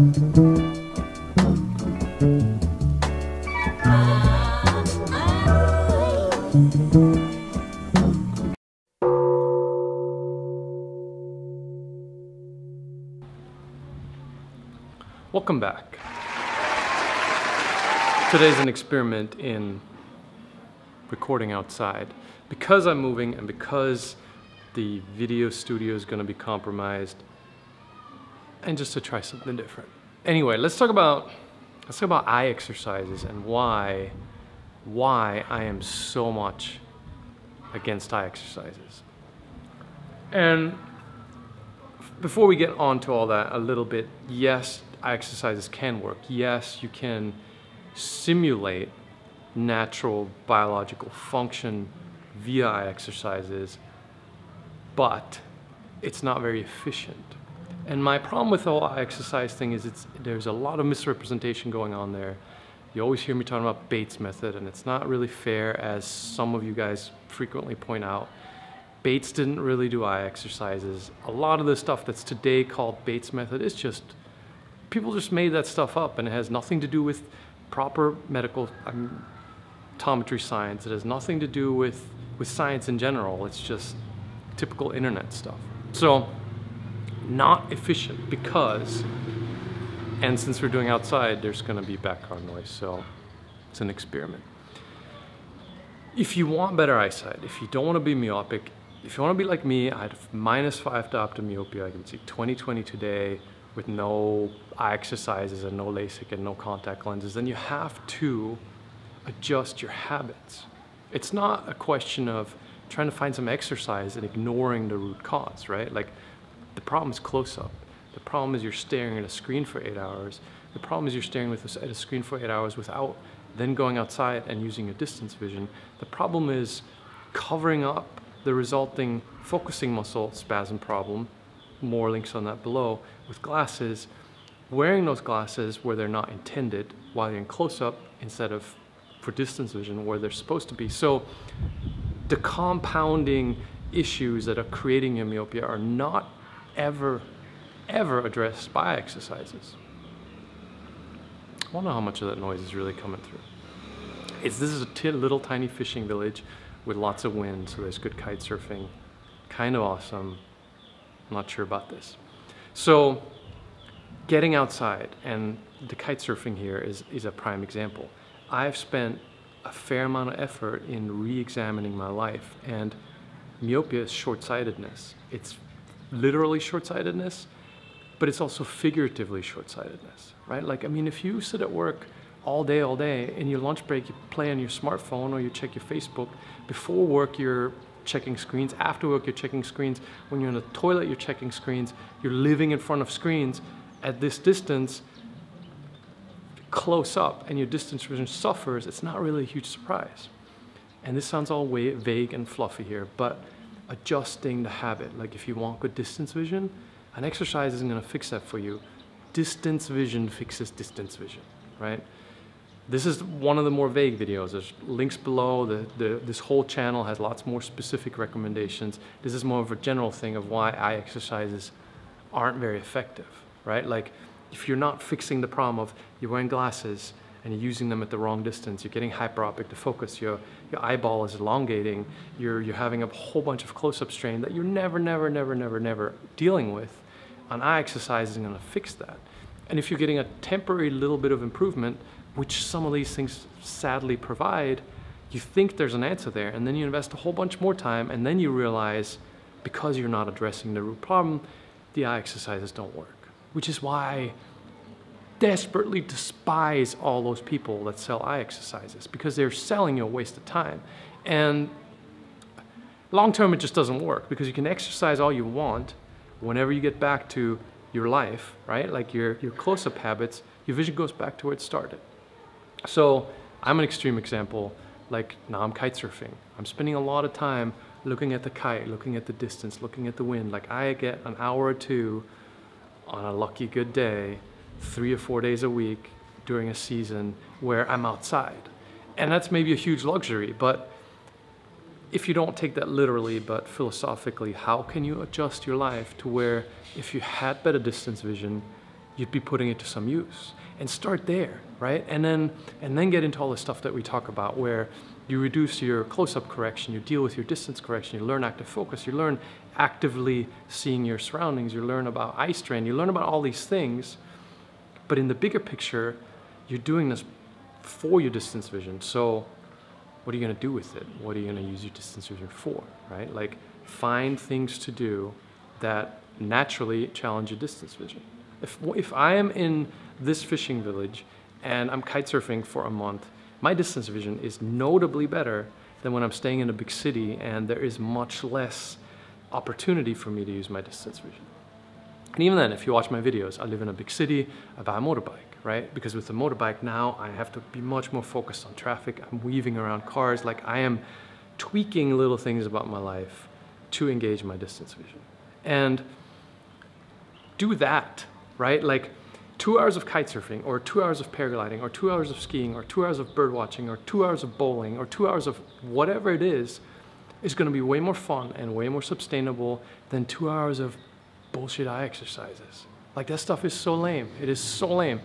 Welcome back. Today's an experiment in recording outside. Because I'm moving and because the video studio is going to be compromised, and just to try something different. Anyway, let's talk about let's talk about eye exercises and why why I am so much against eye exercises. And before we get on to all that a little bit, yes, eye exercises can work. Yes, you can simulate natural biological function via eye exercises, but it's not very efficient. And my problem with the whole eye exercise thing is it's, there's a lot of misrepresentation going on there. You always hear me talking about Bates method, and it's not really fair, as some of you guys frequently point out. Bates didn't really do eye exercises. A lot of the stuff that's today called Bates method is just, people just made that stuff up, and it has nothing to do with proper medical um, optometry science. It has nothing to do with, with science in general. It's just typical internet stuff. So, not efficient because and since we're doing outside, there's gonna be background noise, so it's an experiment. If you want better eyesight, if you don't wanna be myopic, if you wanna be like me, I have minus five diopter myopia, I can see 20/20 today with no eye exercises and no LASIK and no contact lenses, then you have to adjust your habits. It's not a question of trying to find some exercise and ignoring the root cause, right? Like the problem is close up. The problem is you're staring at a screen for eight hours. The problem is you're staring with at a screen for eight hours without then going outside and using a distance vision. The problem is covering up the resulting focusing muscle spasm problem, more links on that below, with glasses, wearing those glasses where they're not intended while you're in close-up instead of for distance vision where they're supposed to be. So the compounding issues that are creating your myopia are not ever ever addressed by exercises. I wonder how much of that noise is really coming through. It's, this is a little tiny fishing village with lots of wind, so there's good kite surfing. Kind of awesome. I'm not sure about this. So getting outside and the kite surfing here is, is a prime example. I've spent a fair amount of effort in re-examining my life and myopia is short-sightedness. It's literally short-sightedness, but it's also figuratively short-sightedness, right? Like, I mean, if you sit at work all day, all day, in your lunch break, you play on your smartphone or you check your Facebook. Before work, you're checking screens. After work, you're checking screens. When you're in the toilet, you're checking screens. You're living in front of screens. At this distance, close up, and your distance vision suffers, it's not really a huge surprise. And this sounds all way, vague and fluffy here, but adjusting the habit, like if you want good distance vision, an exercise isn't going to fix that for you. Distance vision fixes distance vision, right? This is one of the more vague videos. There's links below. The, the, this whole channel has lots more specific recommendations. This is more of a general thing of why eye exercises aren't very effective, right? Like if you're not fixing the problem of you're wearing glasses and you're using them at the wrong distance, you're getting hyperopic to focus, your, your eyeball is elongating, you're, you're having a whole bunch of close-up strain that you're never, never, never, never, never dealing with, an eye exercise is gonna fix that. And if you're getting a temporary little bit of improvement, which some of these things sadly provide, you think there's an answer there, and then you invest a whole bunch more time, and then you realize because you're not addressing the root problem, the eye exercises don't work. Which is why desperately despise all those people that sell eye exercises because they're selling you a waste of time. And long term, it just doesn't work because you can exercise all you want. Whenever you get back to your life, right? Like your, your close up habits, your vision goes back to where it started. So I'm an extreme example. Like now I'm kite surfing. I'm spending a lot of time looking at the kite, looking at the distance, looking at the wind. Like I get an hour or two on a lucky good day three or four days a week during a season where I'm outside. And that's maybe a huge luxury, but if you don't take that literally, but philosophically, how can you adjust your life to where if you had better distance vision, you'd be putting it to some use. And start there, right? And then and then get into all the stuff that we talk about where you reduce your close-up correction, you deal with your distance correction, you learn active focus, you learn actively seeing your surroundings, you learn about eye strain, you learn about all these things. But in the bigger picture, you're doing this for your distance vision. So what are you going to do with it? What are you going to use your distance vision for, right? Like find things to do that naturally challenge your distance vision. If, if I am in this fishing village and I'm kite surfing for a month, my distance vision is notably better than when I'm staying in a big city and there is much less opportunity for me to use my distance vision. And even then, if you watch my videos, I live in a big city, I buy a motorbike, right? Because with the motorbike now, I have to be much more focused on traffic. I'm weaving around cars, like I am tweaking little things about my life to engage my distance vision. And do that, right? Like two hours of kite surfing, or two hours of paragliding, or two hours of skiing, or two hours of bird watching, or two hours of bowling, or two hours of whatever it is, is gonna be way more fun and way more sustainable than two hours of bullshit eye exercises. Like that stuff is so lame. It is so lame.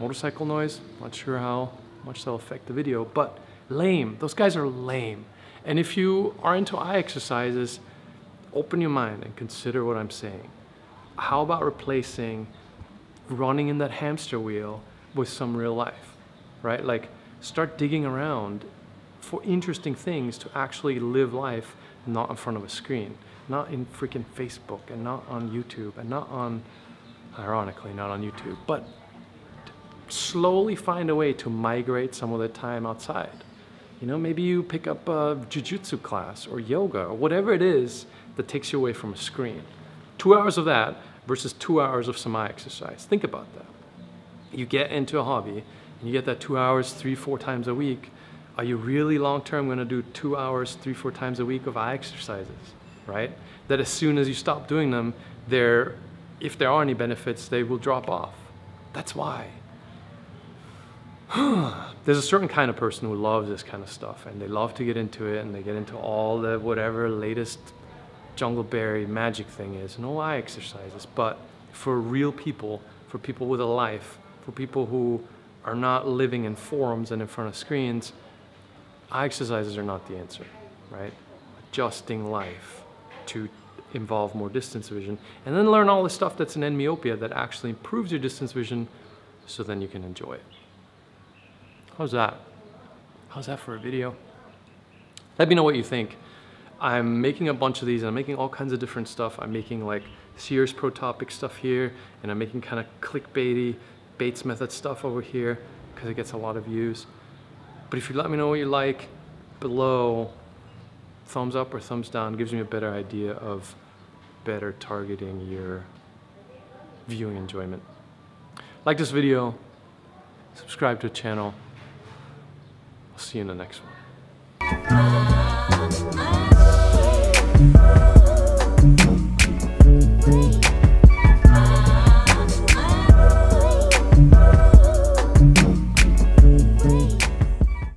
Motorcycle noise, not sure how much that'll affect the video, but lame. Those guys are lame. And if you are into eye exercises, open your mind and consider what I'm saying. How about replacing running in that hamster wheel with some real life, right? Like start digging around for interesting things to actually live life not in front of a screen, not in freaking Facebook and not on YouTube and not on, ironically, not on YouTube, but slowly find a way to migrate some of the time outside. You know, maybe you pick up a jujitsu class or yoga or whatever it is that takes you away from a screen. Two hours of that versus two hours of some eye exercise. Think about that. You get into a hobby and you get that two hours, three, four times a week. Are you really long term going to do two hours, three, four times a week of eye exercises? Right? That as soon as you stop doing them, there, if there are any benefits, they will drop off. That's why. there's a certain kind of person who loves this kind of stuff and they love to get into it and they get into all the whatever latest jungleberry magic thing is and oh, no eye exercises but for real people for people with a life for people who are not living in forums and in front of screens eye exercises are not the answer right adjusting life to involve more distance vision and then learn all the stuff that's in myopia that actually improves your distance vision so then you can enjoy it How's that? How's that for a video? Let me know what you think. I'm making a bunch of these and I'm making all kinds of different stuff. I'm making like Sears protopic stuff here and I'm making kind of clickbaity Bates Method stuff over here because it gets a lot of views. But if you let me know what you like below, thumbs up or thumbs down gives me a better idea of better targeting your viewing enjoyment. Like this video, subscribe to the channel. I'll see you in the next one.